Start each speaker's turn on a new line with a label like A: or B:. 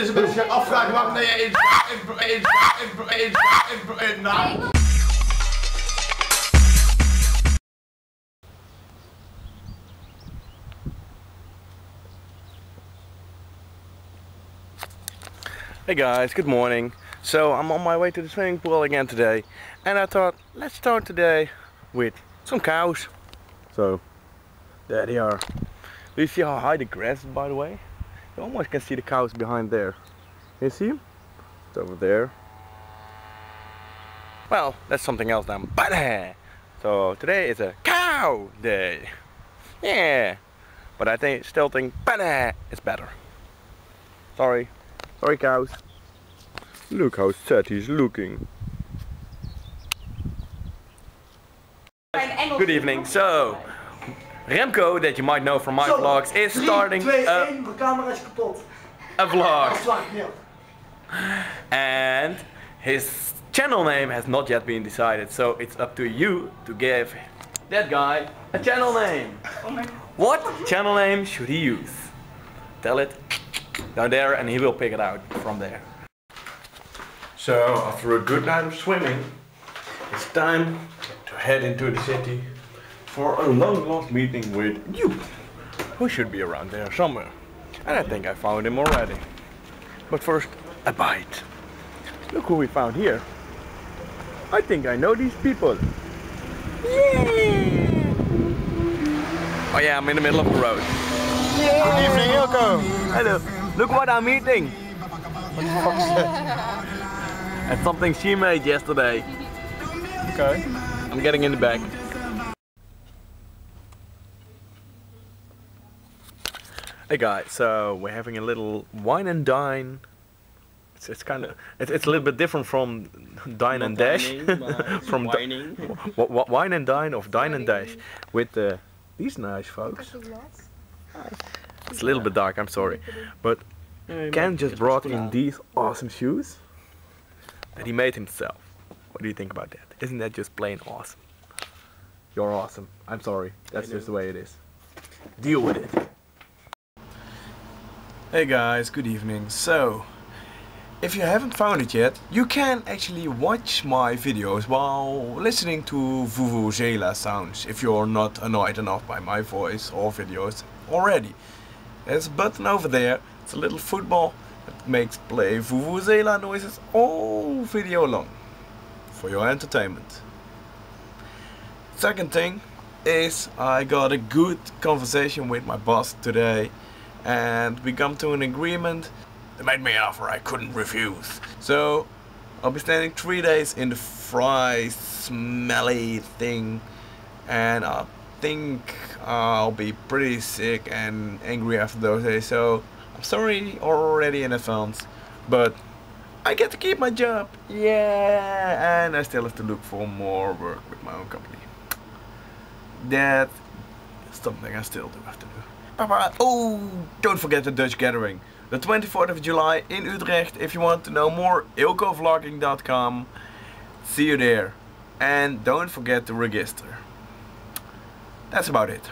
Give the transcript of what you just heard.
A: is een beetje afvragen waarom eens.
B: Hey guys, good morning. So I'm on my way to the swimming pool again today and I thought let's start today with some cows. So there they are. Do you see how high the grass is by the way? You almost can see the cows behind there. You see? It's over there. Well, that's something else now. But eh, so today is a cow day. Yeah. But I think still think banana eh, is better. Sorry. Sorry cows. Look how sad he's looking. Good evening. So, Remko, that you might know from my
C: Zo,
B: vlogs, is
C: 3,
B: starting
C: 2,
B: a,
C: 1, mijn camera is kapot.
B: a vlog. And his channel name has not yet been decided, so it's up to you to give that guy a channel name. What channel name should he use? Tell it down there and he will pick it out from there. So after a good night of swimming, it's time to head into the city for a long lost meeting with you, who should be around there somewhere. And I think I found him already. But first, a bite. Look who we found here. I think I know these people. Yeah. Oh yeah, I'm in the middle of the road. Good evening, Eelco. Hello. Look what I'm eating. That's something she made yesterday. Okay. I'm getting in the bag. Hey guys, so we're having a little wine and dine. It's, it's kind of it's, it's a little bit different from dine and dash, from di-
D: whining.
B: w- w- wine and dine of dine and dash with uh, these nice folks. It's a little bit dark, I'm sorry, but Ken just brought in these awesome shoes that he made himself. What do you think about that? Isn't that just plain awesome? You're awesome. I'm sorry. That's just the way it is. Deal with it. Hey guys, good evening. So, if you haven't found it yet, you can actually watch my videos while listening to Vuvuzela sounds if you're not annoyed enough by my voice or videos already. There's a button over there, it's a little football that makes play Vuvuzela noises all video long for your entertainment. Second thing is I got a good conversation with my boss today and we come to an agreement. They made me an offer I couldn't refuse. So I'll be standing three days in the fry smelly thing and I think I'll be pretty sick and angry after those days. So I'm sorry already in advance, but I get to keep my job. Yeah, and I still have to look for more work with my own company. That is something I still do have to do. Oh, don't forget the Dutch Gathering. The 24th of July in Utrecht. If you want to know more, eelcovlogging.com. See you there. And don't forget to register. That's about it.